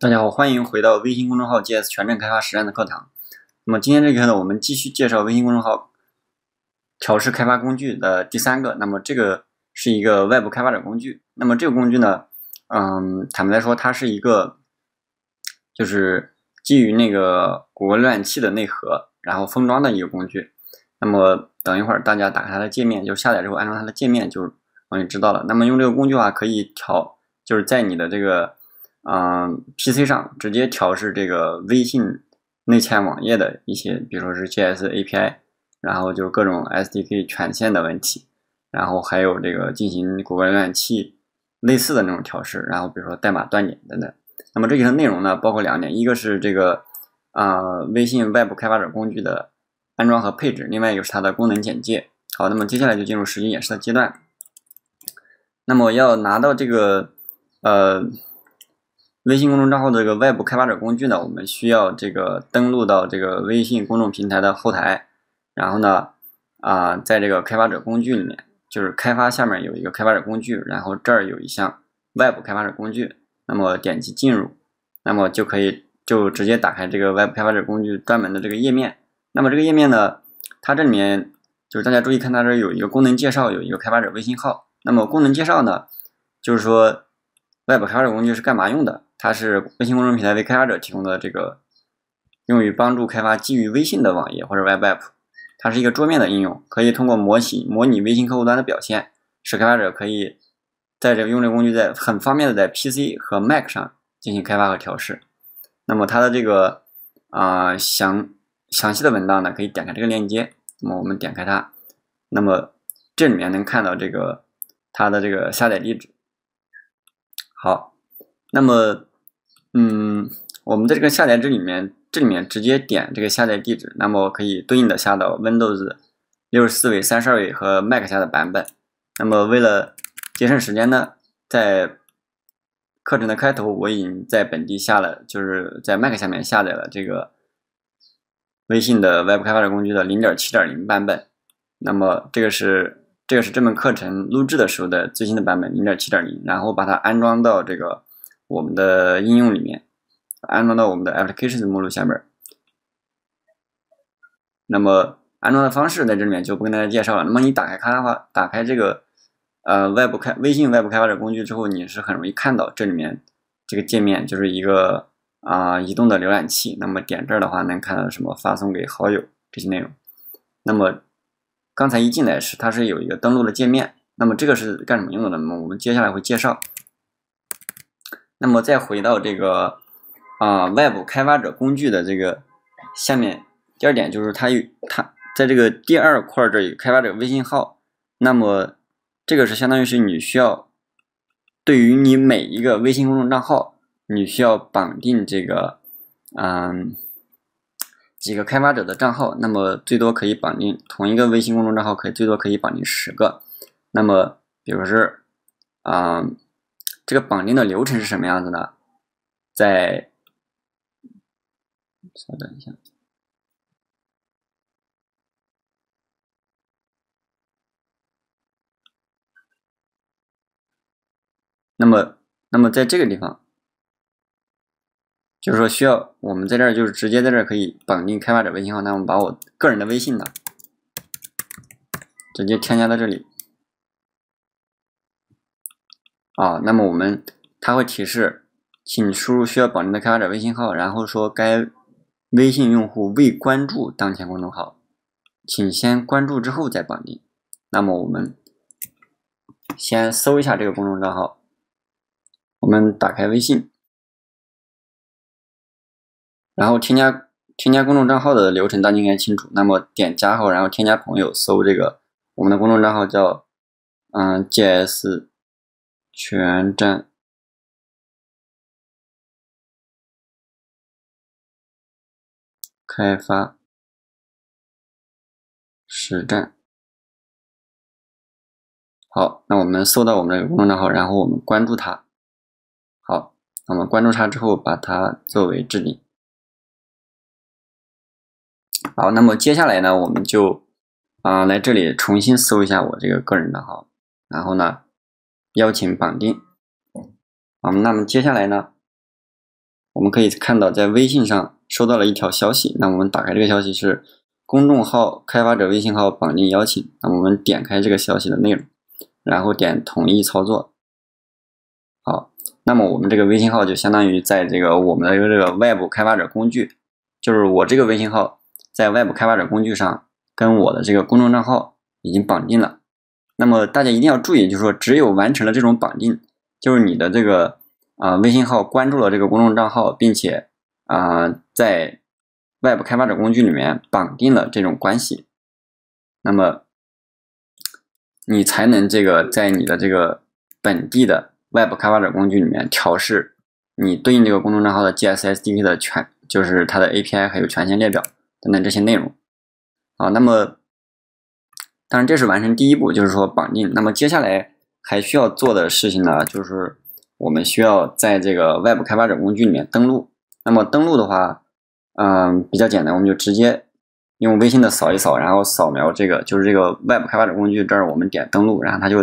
大家好，欢迎回到微信公众号 GS 全站开发实战的课堂。那么今天这个课呢，我们继续介绍微信公众号调试开发工具的第三个。那么这个是一个外部开发者工具。那么这个工具呢，嗯，坦白来说，它是一个就是基于那个谷歌浏览器的内核，然后封装的一个工具。那么等一会儿大家打开它的界面，就下载之后安装它的界面，就容易知道了。那么用这个工具的话，可以调，就是在你的这个。嗯，PC 上直接调试这个微信内嵌网页的一些，比如说是 JS API，然后就各种 SDK 权限的问题，然后还有这个进行谷歌浏览器类似的那种调试，然后比如说代码断点等等。那么这里的内容呢，包括两点，一个是这个啊微信外部开发者工具的安装和配置，另外一个是它的功能简介。好，那么接下来就进入实际演示的阶段。那么要拿到这个呃。微信公众账号的这个外部开发者工具呢，我们需要这个登录到这个微信公众平台的后台，然后呢，啊，在这个开发者工具里面，就是开发下面有一个开发者工具，然后这儿有一项外部开发者工具，那么点击进入，那么就可以就直接打开这个外部开发者工具专门的这个页面。那么这个页面呢，它这里面就是大家注意看，它这有一个功能介绍，有一个开发者微信号。那么功能介绍呢，就是说外部开发者工具是干嘛用的？它是微信公众平台为开发者提供的这个用于帮助开发基于微信的网页或者 Web App，它是一个桌面的应用，可以通过模型模拟微信客户端的表现，使开发者可以在这个用这个工具在很方便的在 PC 和 Mac 上进行开发和调试。那么它的这个啊详详细的文档呢，可以点开这个链接。那么我们点开它，那么这里面能看到这个它的这个下载地址。好，那么。嗯，我们在这个下载这里面，这里面直接点这个下载地址，那么可以对应的下到 Windows 六十四位、三十二位和 Mac 下的版本。那么为了节省时间呢，在课程的开头我已经在本地下了，就是在 Mac 下面下载了这个微信的外部开发者工具的零点七点零版本。那么这个是这个是这门课程录制的时候的最新的版本零点七点零，然后把它安装到这个。我们的应用里面安装到我们的 Applications 目录下边。那么安装的方式在这里面就不跟大家介绍了。那么你打开开发，打开这个呃外部开微信外部开发者工具之后，你是很容易看到这里面这个界面就是一个啊移动的浏览器。那么点这儿的话，能看到什么发送给好友这些内容。那么刚才一进来是它是有一个登录的界面。那么这个是干什么用的呢？那么我们接下来会介绍。那么再回到这个啊外部开发者工具的这个下面，第二点就是它有它在这个第二块这有开发者微信号，那么这个是相当于是你需要对于你每一个微信公众账号，你需要绑定这个嗯几个开发者的账号，那么最多可以绑定同一个微信公众账号可以最多可以绑定十个，那么比如是啊。这个绑定的流程是什么样子呢？在稍等一下。那么，那么在这个地方，就是说需要我们在这儿就是直接在这儿可以绑定开发者微信号。那我们把我个人的微信呢，直接添加到这里。啊，那么我们它会提示，请输入需要绑定的开发者微信号，然后说该微信用户未关注当前公众号，请先关注之后再绑定。那么我们先搜一下这个公众账号，我们打开微信，然后添加添加公众账号的流程大家应该清楚。那么点加号，然后添加朋友，搜这个我们的公众账号叫嗯 JS。全站开发实战。好，那我们搜到我们这个公众账号，然后我们关注它。好，那么关注它之后，把它作为置顶。好，那么接下来呢，我们就啊来这里重新搜一下我这个个人账号，然后呢。邀请绑定，好，那么接下来呢，我们可以看到在微信上收到了一条消息。那我们打开这个消息是公众号开发者微信号绑定邀请。那我们点开这个消息的内容，然后点同意操作。好，那么我们这个微信号就相当于在这个我们的这个外部开发者工具，就是我这个微信号在外部开发者工具上跟我的这个公众账号已经绑定了。那么大家一定要注意，就是说只有完成了这种绑定，就是你的这个。啊，微信号关注了这个公众账号，并且啊，在外部开发者工具里面绑定了这种关系，那么你才能这个在你的这个本地的外部开发者工具里面调试你对应这个公众账号的 GSSDK 的权，就是它的 API 还有权限列表等等这些内容。啊，那么当然这是完成第一步，就是说绑定。那么接下来还需要做的事情呢，就是。我们需要在这个 Web 开发者工具里面登录。那么登录的话，嗯，比较简单，我们就直接用微信的扫一扫，然后扫描这个就是这个 Web 开发者工具这儿，我们点登录，然后它就